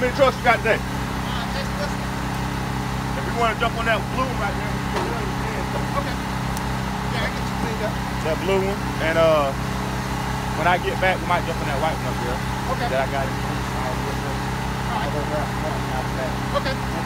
many trucks you got today? Uh. If you want to jump on that blue one right there, we can do it. Okay. Yeah, I get you cleaned up. that blue one, and uh, when I get back, we might jump on that white one up there. Okay. That I got it. All right. Okay.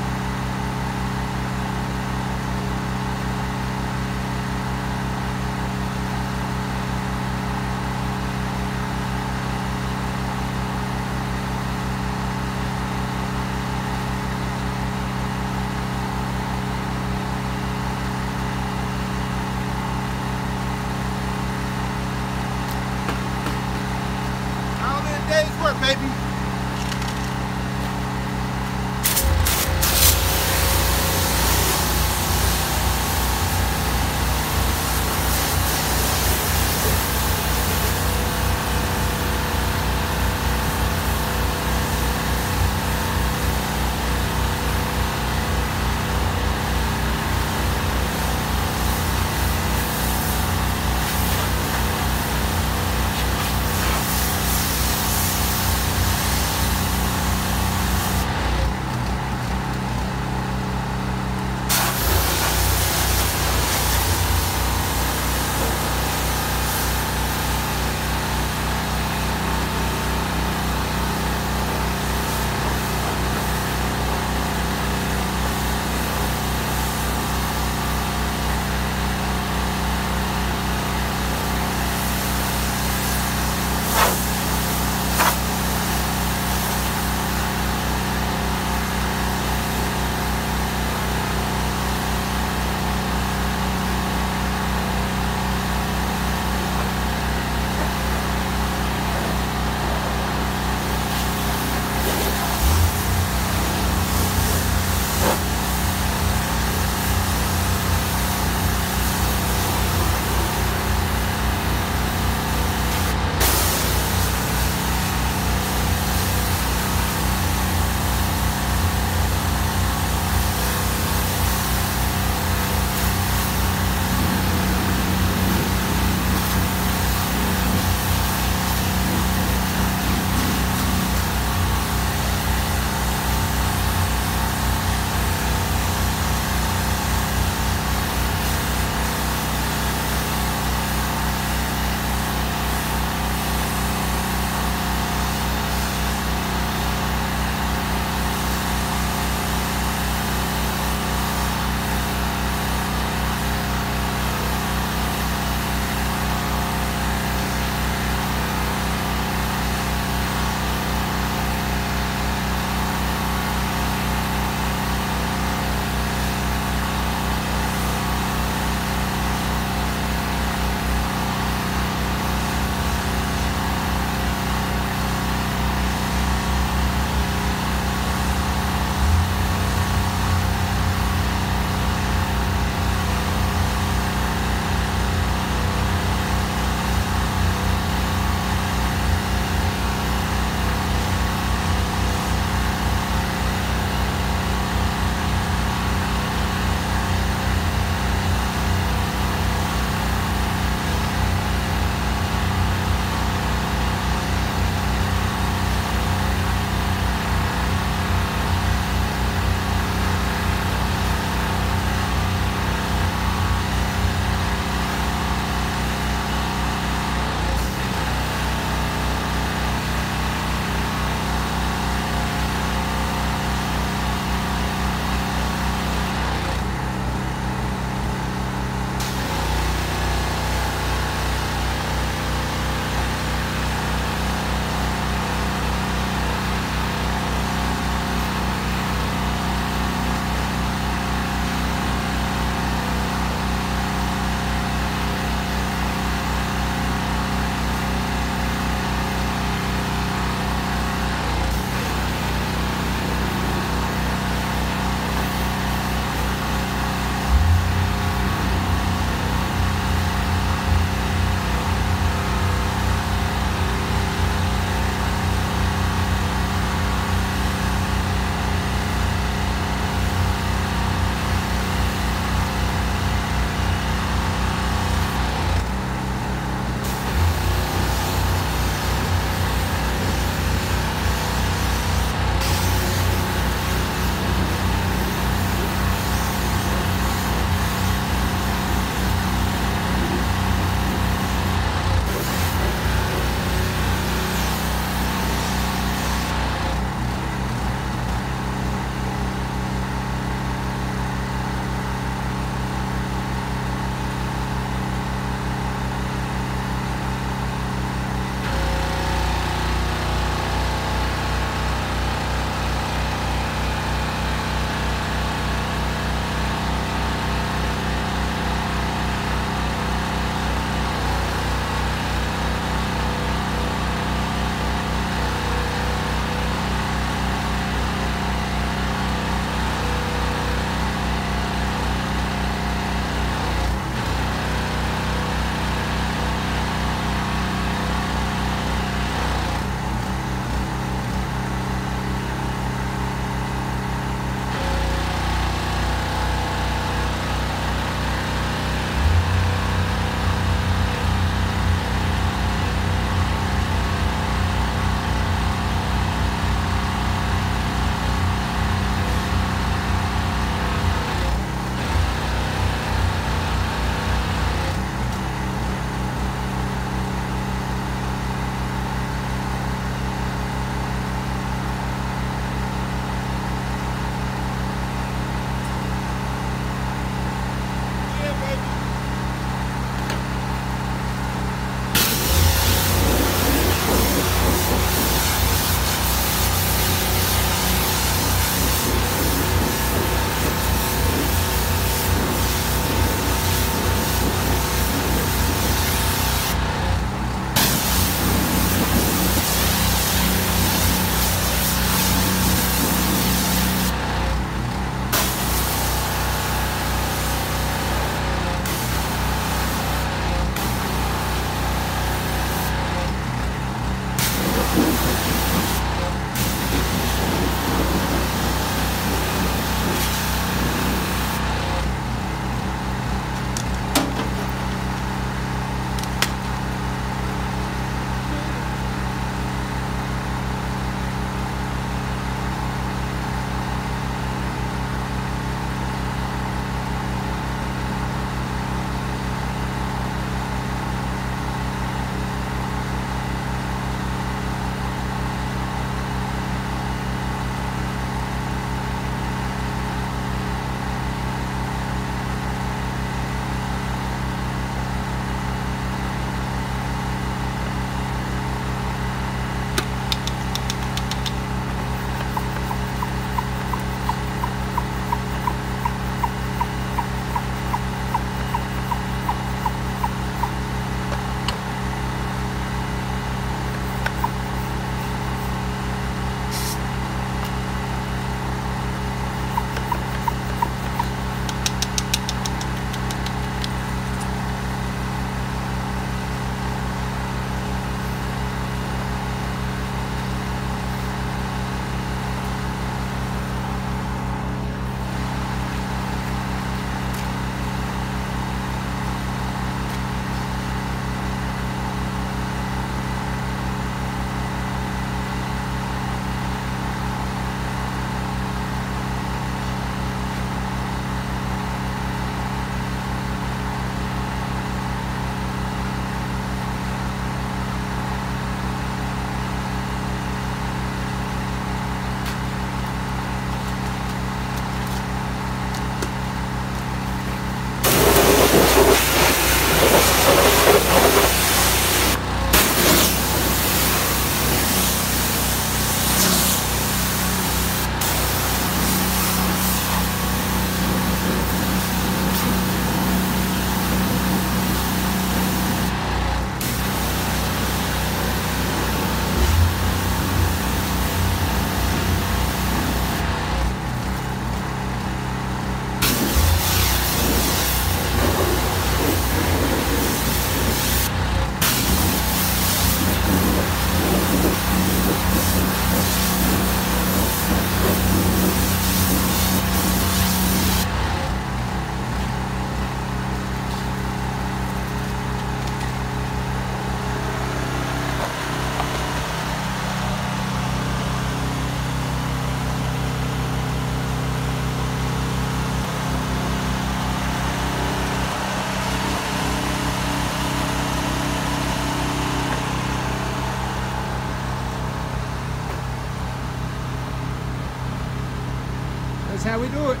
That's how we do it.